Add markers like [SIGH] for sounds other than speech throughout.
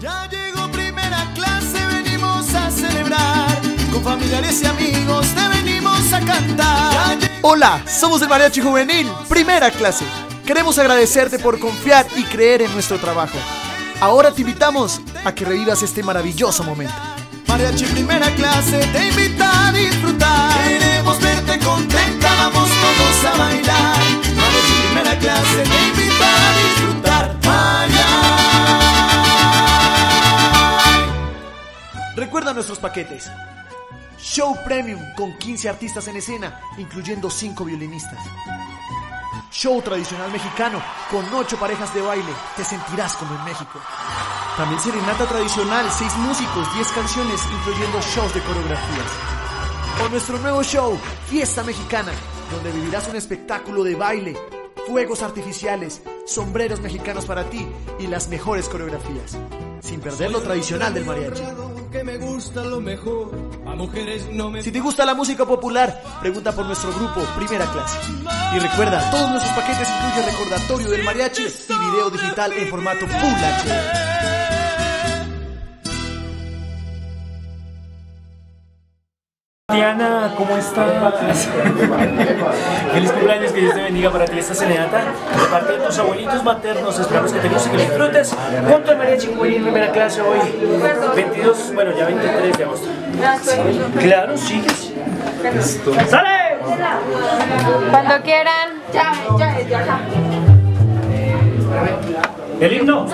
Ya llegó primera clase, venimos a celebrar. Con familiares y amigos te venimos a cantar. Hola, somos el Mariachi Juvenil, primera clase. Queremos agradecerte por confiar y creer en nuestro trabajo. Ahora te invitamos a que revivas este maravilloso momento. Mariachi primera clase te invita a disfrutar. Queremos verte contenta, vamos todos a bailar. Mariachi primera clase te invita Recuerda nuestros paquetes. Show Premium con 15 artistas en escena, incluyendo 5 violinistas. Show tradicional mexicano con 8 parejas de baile, te sentirás como en México. También serenata tradicional, 6 músicos, 10 canciones, incluyendo shows de coreografías. O nuestro nuevo show, Fiesta Mexicana, donde vivirás un espectáculo de baile, fuegos artificiales, sombreros mexicanos para ti y las mejores coreografías. Sin perder lo tradicional del mariachi. Que me gusta lo mejor, a mujeres no me Si te gusta la música popular, pregunta por nuestro grupo Primera Clase. Y recuerda, todos nuestros paquetes incluyen recordatorio del mariachi y video digital en formato Full HD. Diana, ¿cómo estás? Feliz cumpleaños, que Dios te bendiga para ti esta serenata. De parte de tus abuelitos maternos, esperamos que te guste, que lo disfrutes. Junto al mariachi juvenil primera clase hoy, 22, bueno, ya 23 de agosto. Claro, sigues. ¡Sale! Cuando quieran. Ya, ya, ya. El himno.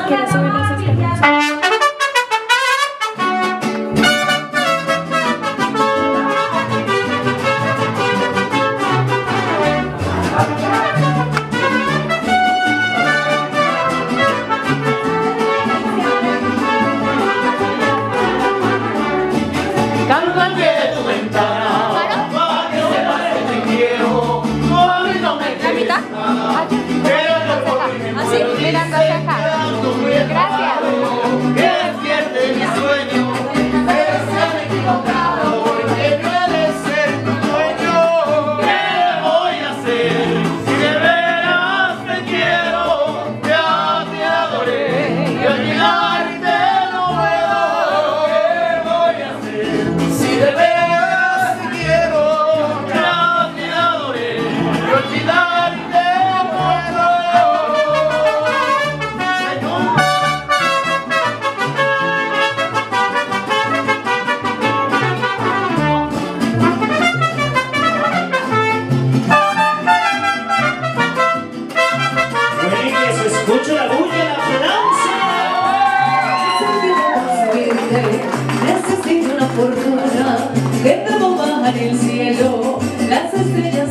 Las estrellas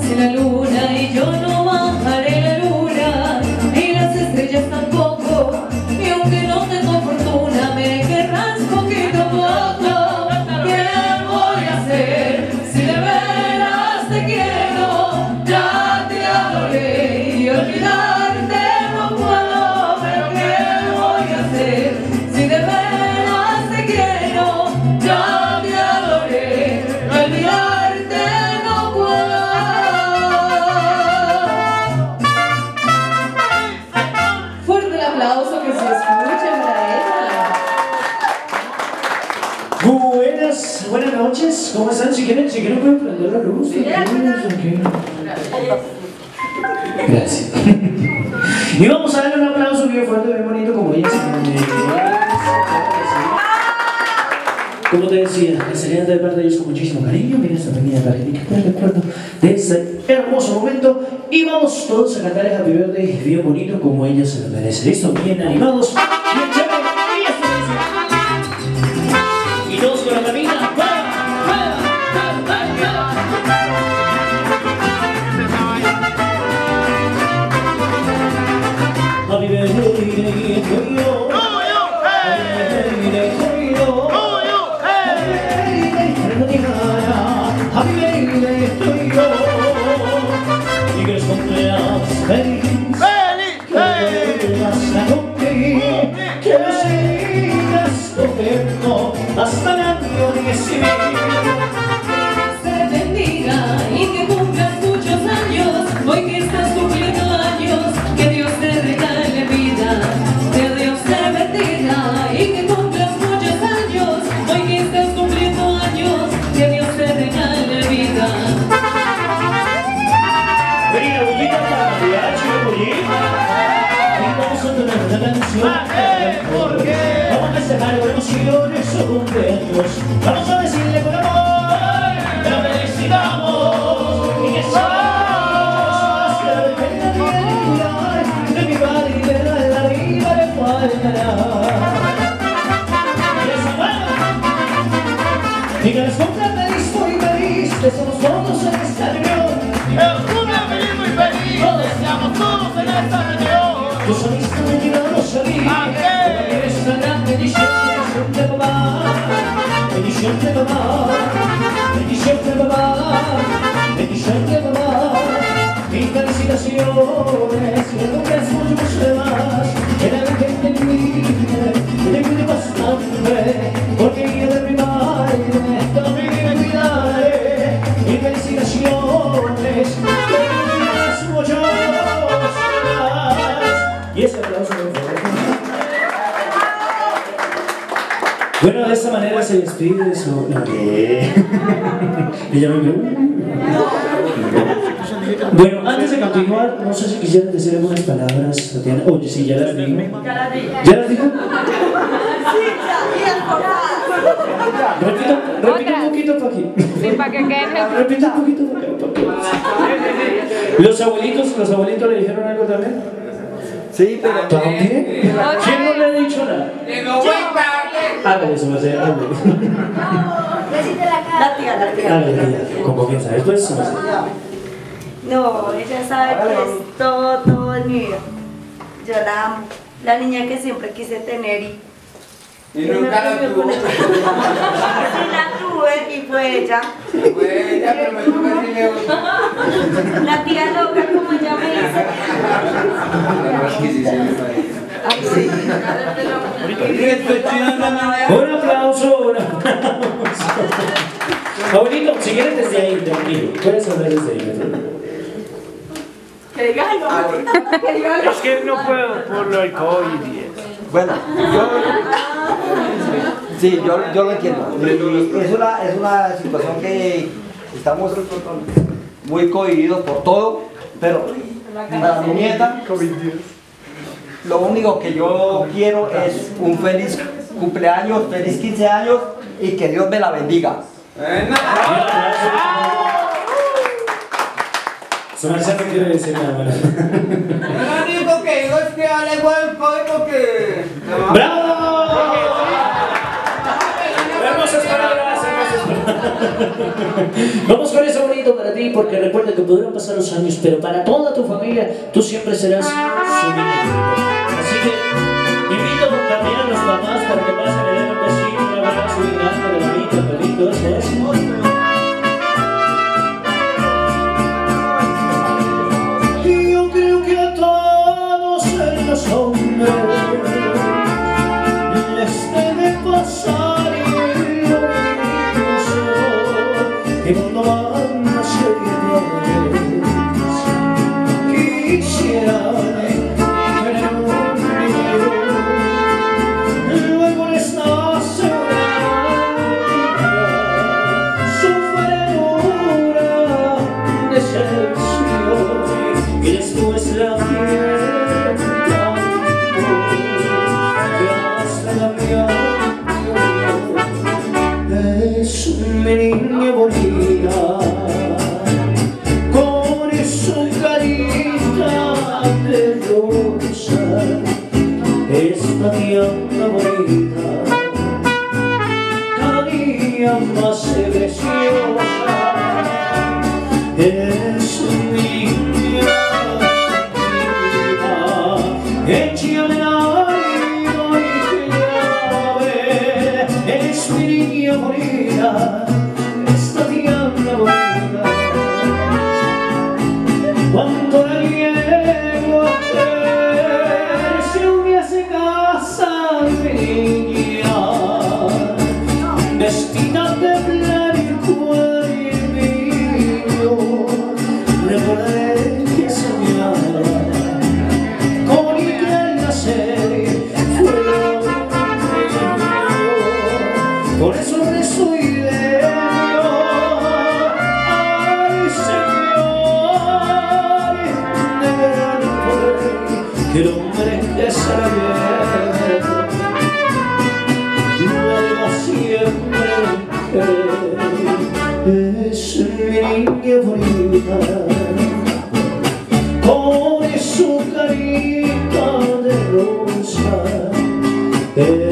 pueden prender la luz. Gracias. [LAUGHS] Y vamos a darle un aplauso bien fuerte, bien bonito, como ella se merece. Como te decía, serenata de parte de ellos con muchísimo cariño. Mira esta pequeña tarjetita de recuerdo de este hermoso momento. Y vamos todos a cantar el Happy Birthday bien bonito, como ella se lo merece. ¿Listo? Bien animados, bien ¿Por qué? Vamos a festejar con emociones. Vamos a decirle con amor, la felicitamos. Y que somos que venga bien de mi madre de la vida le faltará. De de papá, bendición de papá. Mis felicitaciones, es mucho, de más, que la gente te cuide, que porque de mi. Mis felicitaciones, que. Bueno, de esta manera se despide de su... No, ¿qué? Ella me vio. Bueno, antes de continuar, no sé si quisieran decir algunas palabras, Tatiana. Oye, sí, ya las dijo. ¿Ya las dijo? Repita, repita un poquito para aquí. Sí, para que queden Repita un poquito para acá. ¿Los abuelitos, los abuelitos le dijeron algo también? Sí, pero ¿También? ¿Quién no le ha dicho nada? Hágale a ser, hágale. La tía, la tía. Hágale, tía, con confianza. Después, su merced. No, ella sabe que es todo, todo en mi vida. Yo la amo. La niña que siempre quise tener y... Y nunca la tuvo. Sí la tuve y fue ella. Fue ella, pero me tuve lejos. La tía loca, como ella me dice. Un aplauso, un aplauso. Abuelito, si quieres desde ahí, tranquilo. Puedes hablar desde ahí. Que diga algo. Que diga algo. Es que no puedo por lo del COVID. Bueno, yo. Sí, yo, yo lo entiendo. Y es, una, es una situación que estamos muy cohibidos por todo, pero para mi nieta, lo único que yo quiero es un feliz cumpleaños, feliz 15 años y que Dios me la bendiga. Su merced no quiere decir nada más. Lo único que digo es que vale igual el código que. ¡Bravo! Palabras, hermosas palabras. Vamos con eso bonito para ti, porque recuerda que podrán pasar los años, pero para toda tu familia, tú siempre serás su invito también a los papás para que pasen el un besito, un abrazo, un gato de bonito, perrito, eso es. Es esta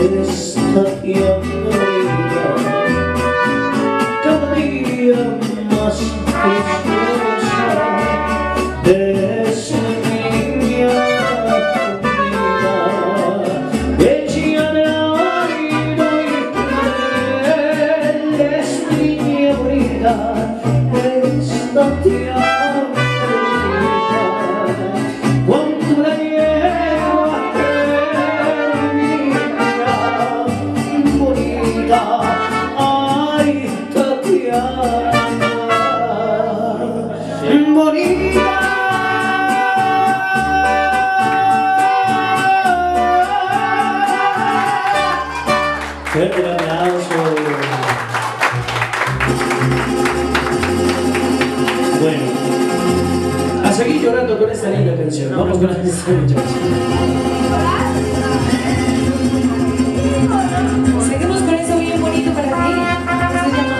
Seguimos con eso bien bonito para ti.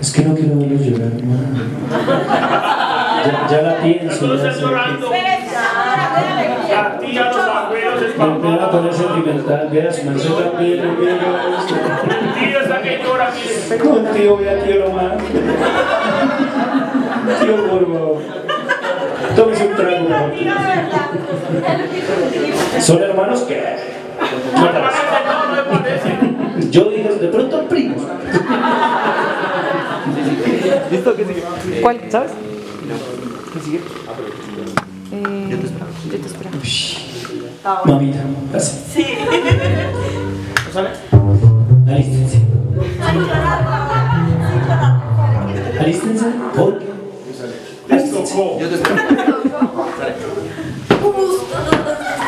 Es que no quiero verlos llorar. no. Ya, ya la pienso. Ya sé que- Me me va a poner sentimental. Veas, me hace también. Contigo voy a tío nomás. Tío, por favor. Tómese un trago. ¿Son hermanos qué? Yo dije, de ¿Cuál? ¿Sabes? ¿Qué sigue? Eh, yo te espero. Mamita, así. Sí. Alístense. Alístense. ¿Por qué? Alístense. Yo te espero. Y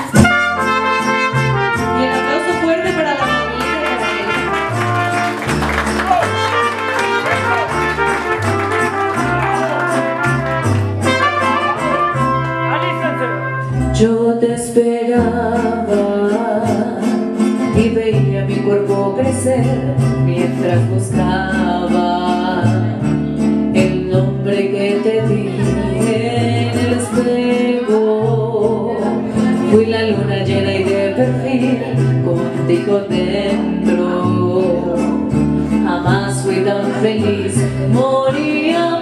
te esperaba y veía mi cuerpo crecer mientras buscaba el nombre que te di en el espejo. Fui la luna llena y de perfil contigo dentro. Jamás fui tan feliz, moría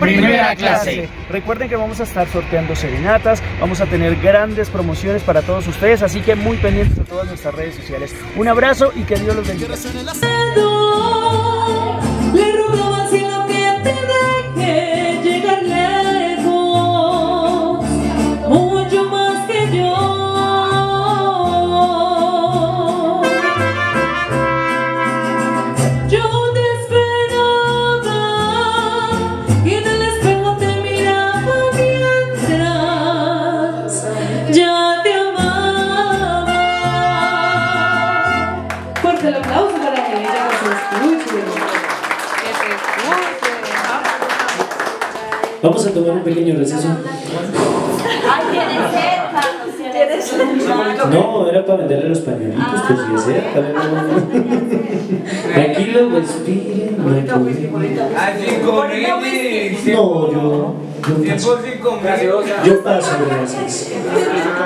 Primera clase. Recuerden que vamos a estar sorteando serenatas, vamos a tener grandes promociones para todos ustedes, así que muy pendientes de todas nuestras redes sociales. Un abrazo y que Dios los bendiga. Vamos a tomar un pequeño receso. No, era para venderle los pañuelitos, pues sí, era para- Tranquilo, respire, no hay problema. Así con remix. No, yo, yo paso. Tiempo sin comer. Yo paso, gracias.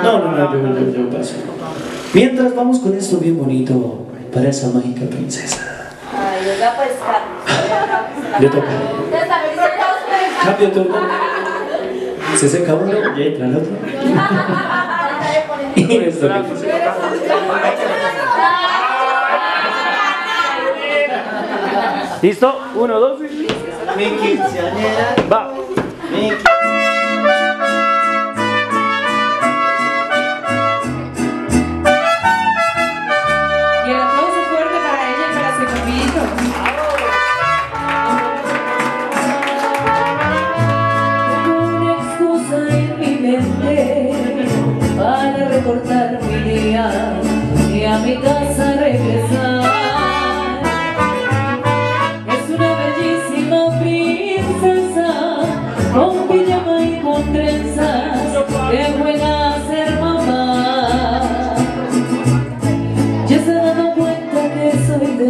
No, no, no, yo, yo, yo paso. Mientras vamos con esto bien bonito para esa mágica princesa. Ay, oiga, pues, Carlos. Le toca. Turno. Se seca uno y entra el otro. Y [LAUGHS] esto ¿Listo? Uno, dos y... Mi quinceañera, Va. mi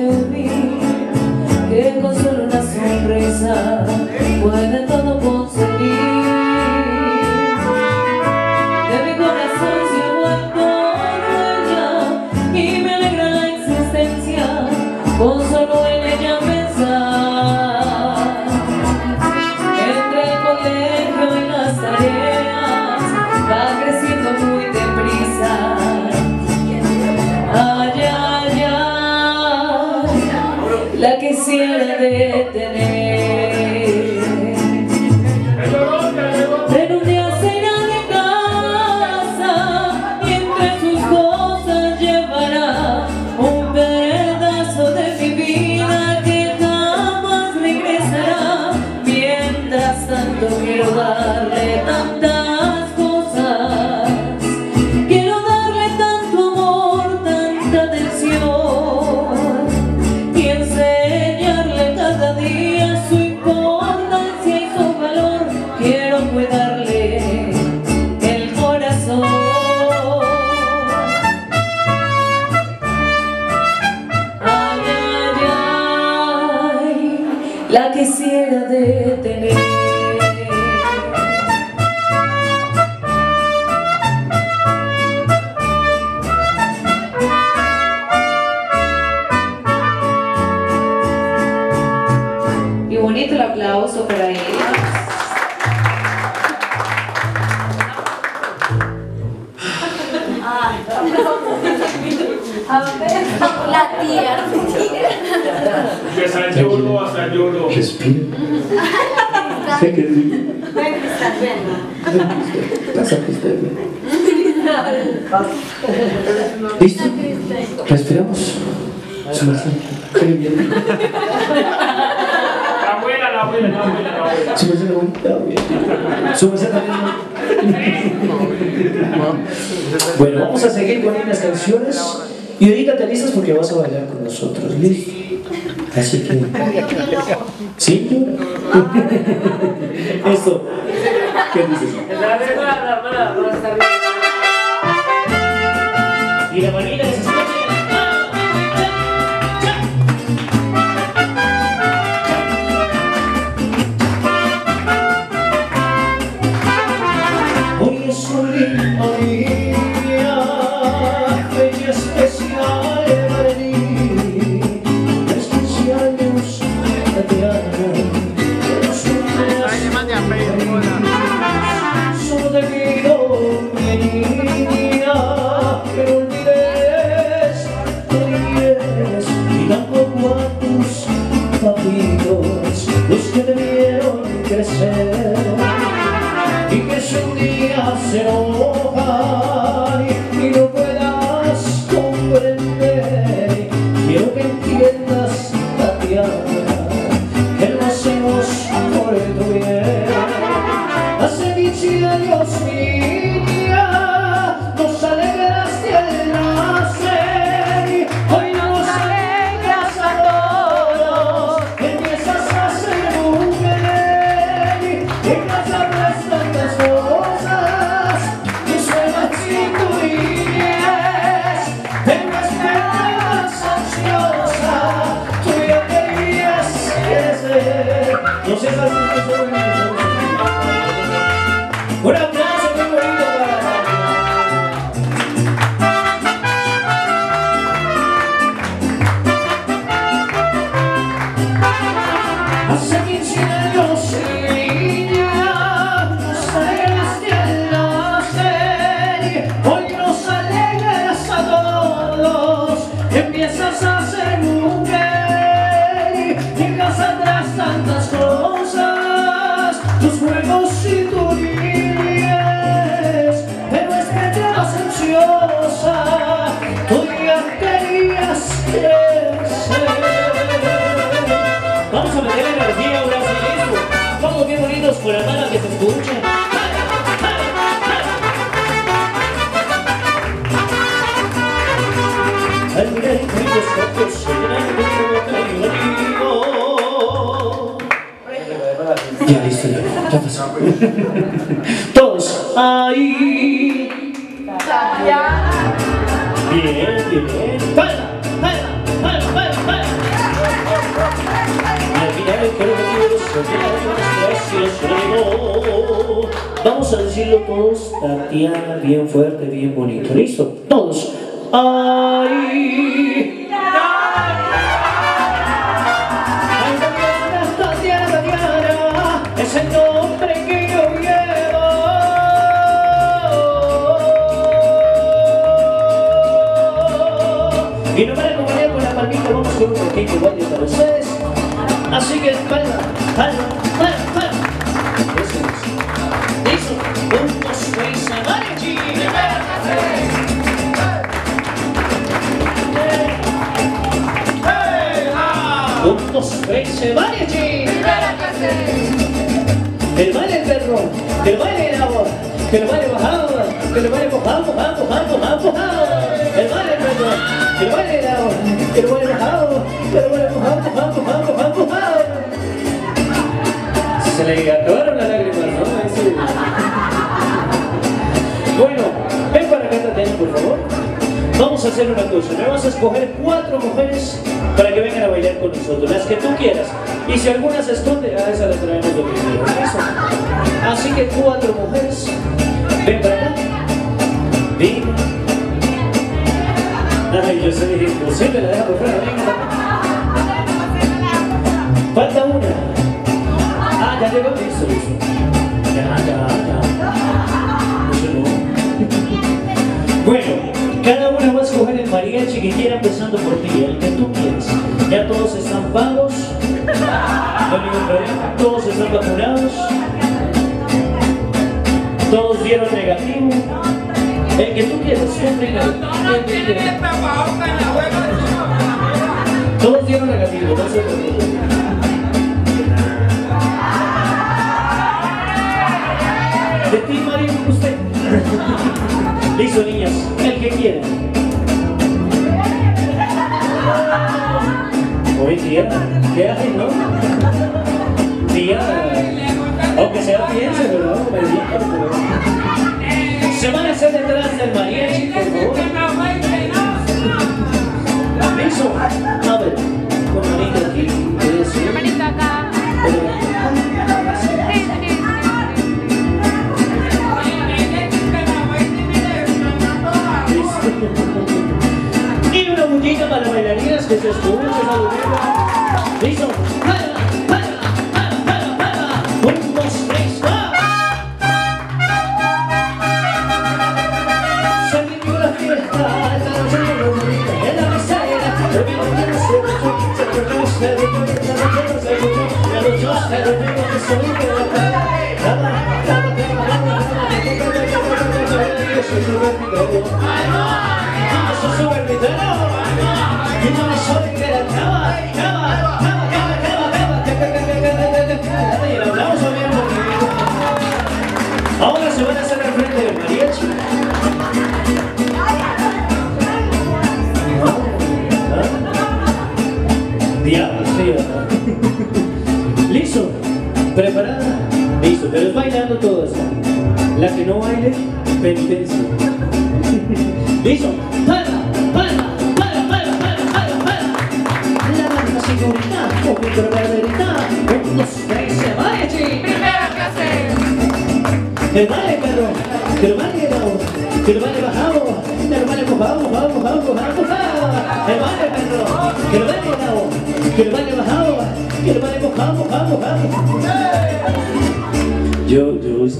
carry la también. Bueno, vamos a seguir con unas canciones. Y ahorita te listas porque vas a bailar con nosotros. ¿Listo? Así que. ¿Sí? [LAUGHS] Esto. ¿Qué dices? Y la manera You know. [LAUGHS] Todos, ahí. Bien, bien. Palma, palma, palma, palma, palma. Al final el gracias, Vamos a decirlo todos, Tatiana, bien fuerte, bien bonito. ¿Listo? Todos. ¡Ay! Así que espalda, espalda, espalda, espalda. Eso, un, dos, seis, amarillo. Primera clase. Un, dos, seis, amarillo. Primera clase. El baile perro, el baile de la voz, el baile bajado, el baile mojado, mojado, mojado, mojado. El. Se le acabaron las lágrimas, ¿no? Bueno, ven para acá, Tatiana, por favor. Vamos a hacer una cosa, me vas a escoger cuatro mujeres para que vengan a bailar con nosotros, las que tú quieras. Y si alguna se a esa la traemos. ¿eso? Así que cuatro mujeres, la dejo por fuera. Falta una. Ah, ya llegó, listo, listo. Ya, ya, ya. Eso no. Bueno. Cada una va a escoger el mariachi que quiera empezando por ti, el que tú quieras. Ya todos están pagos, no hay ningún problema, todos están vacunados, todos dieron negativo. El que tú quieras, siempre. Todos dieron negativo, no se. De ti, Mario, usted. Listo, niñas, el que quiera. Hoy tía, ¿qué haces, no?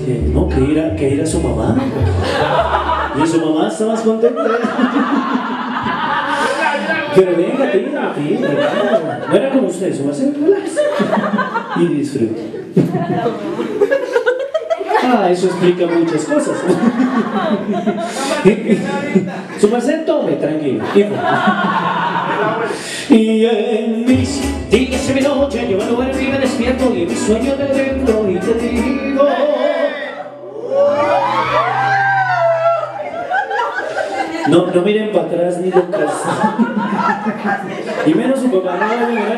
Que no, que ir a, que ir a su mamá. Y su mamá está más contenta. Pero venga, tira, tira. No era como usted, su relax. Y disfrute. Ah, eso explica muchas cosas. Su merced tome, tranquilo. Y en mis Días y mi noche, yo y me despierto y mi sueño te dentro No, no miren para atrás ni locas Y menos su papá,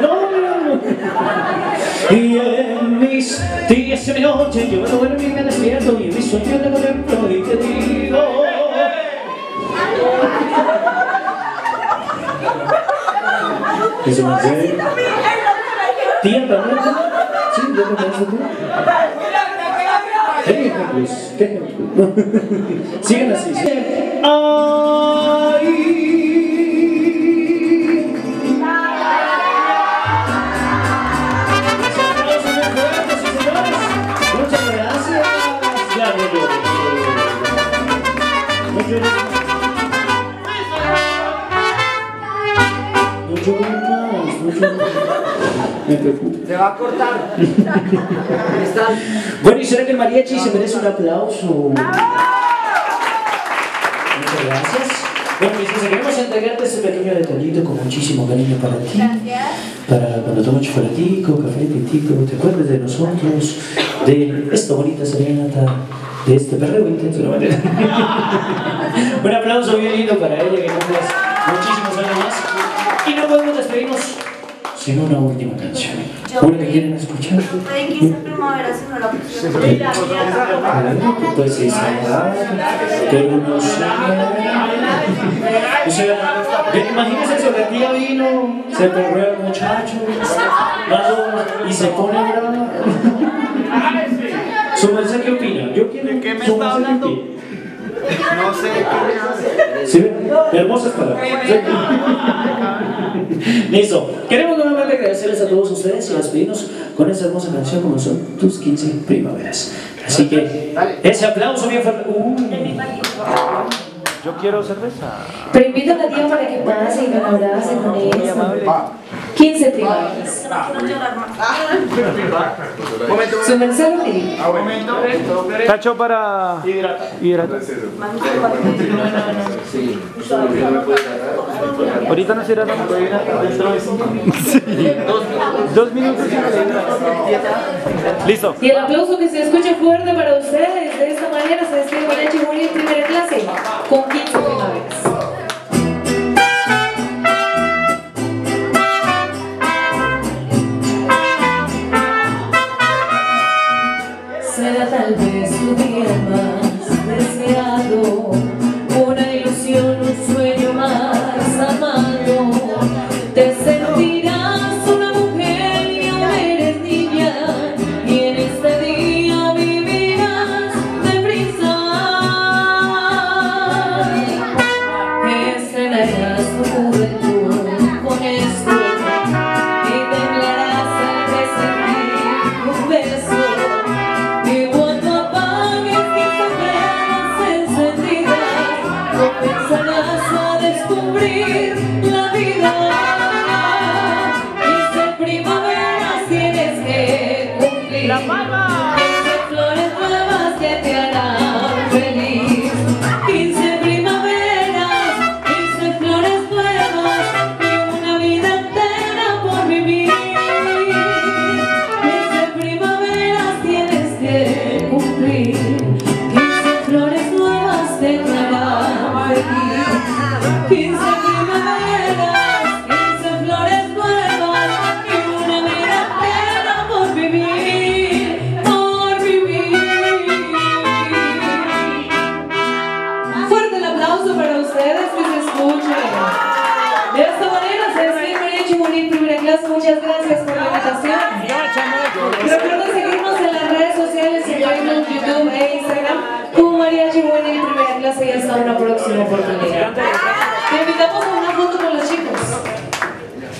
no, no, no, no. Y en mis días y mi noche, yo me duermo y me despierto y mi sueño te dentro y te digo ¿Qué se me hace? ¿Tía también? Sí, yo también soy tía. ¿Qué ejemplos? ¿Qué ejemplos? Siguen así. Me preocupa. Se va a cortar. [LAUGHS] Bueno, y será que el mariachi se merece un aplauso. Muchas gracias. Bueno, Princesa, queremos entregarte este pequeño detallito con muchísimo cariño para ti. Para cuando tomes chocolatico, café, tintico, te acuerdes de nosotros, de esta bonita serenata, de este perreo intenso. ¿no? [LAUGHS] un aplauso bien lindo para ella, que cumplas muchísimos años más. Y no podemos despedirnos sin una última canción. ¿Una que quieren escuchar? Pueden 15 primavera si no la pusieron. Pues esa pero no sé. O sea, imagínense si el día vino, se perreó el muchacho, ¿no? y se pone bravo. ¿Su merced qué opina? Yo quiero. ¿De qué me está hablando? No sé qué ¿Sí? ven? Hermosas palabras. Listo. Queremos agradecerles a todos ustedes y despedirnos con esta hermosa canción como son tus 15 primaveras. Así que ese aplauso bien fuerte. Uy. Yo quiero cerveza. Pero invito a la tía para que pase y me abrace con ella. 15 primaveras. Su merced lo dice. Tacho para hidratar. Ahorita no se hidrata. Sí. Dos minutos. Listo. Y el aplauso que se escuche fuerte para ustedes. De esta manera se despide Juli en primera clase con 15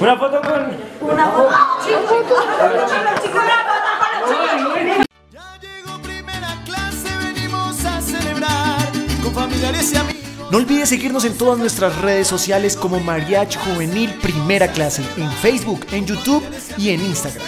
Una foto con. Una foto. Ya llegó primera clase, venimos a celebrar con familiares y amigos. No olvides seguirnos en todas nuestras redes sociales como Mariachi Juvenil Primera Clase, en Facebook, en YouTube y en Instagram.